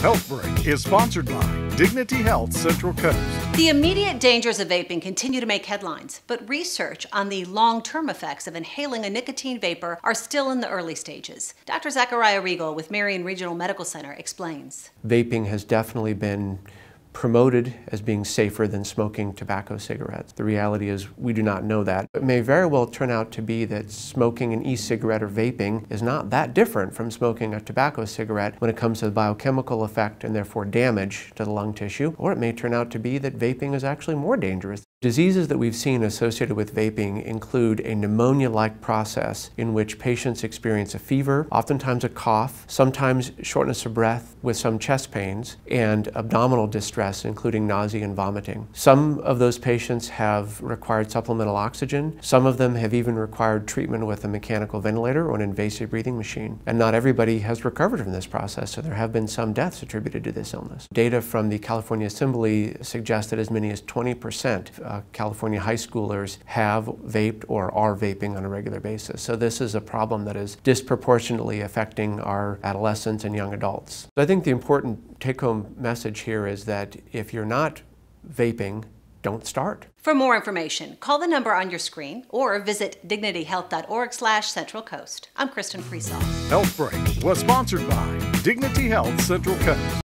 Health Break is sponsored by Dignity Health Central Coast. The immediate dangers of vaping continue to make headlines, but research on the long term effects of inhaling a nicotine vapor are still in the early stages. Dr. Zacharia Reagle with Marian Regional Medical Center explains. Vaping has definitely been promoted as being safer than smoking tobacco cigarettes. The reality is we do not know that. It may very well turn out to be that smoking an e-cigarette or vaping is not that different from smoking a tobacco cigarette when it comes to the biochemical effect and therefore damage to the lung tissue, or it may turn out to be that vaping is actually more dangerous. Diseases that we've seen associated with vaping include a pneumonia-like process in which patients experience a fever, oftentimes a cough, sometimes shortness of breath with some chest pains, and abdominal distress, including nausea and vomiting. Some of those patients have required supplemental oxygen. Some of them have even required treatment with a mechanical ventilator or an invasive breathing machine. And not everybody has recovered from this process, so there have been some deaths attributed to this illness. Data from the California Assembly suggest that as many as 20 percent uh, California high schoolers have vaped or are vaping on a regular basis. So this is a problem that is disproportionately affecting our adolescents and young adults. So I think the important take-home message here is that if you're not vaping, don't start. For more information, call the number on your screen or visit dignityhealth.org slash Central Coast. I'm Kristen Friesel. Health Break was sponsored by Dignity Health Central Coast.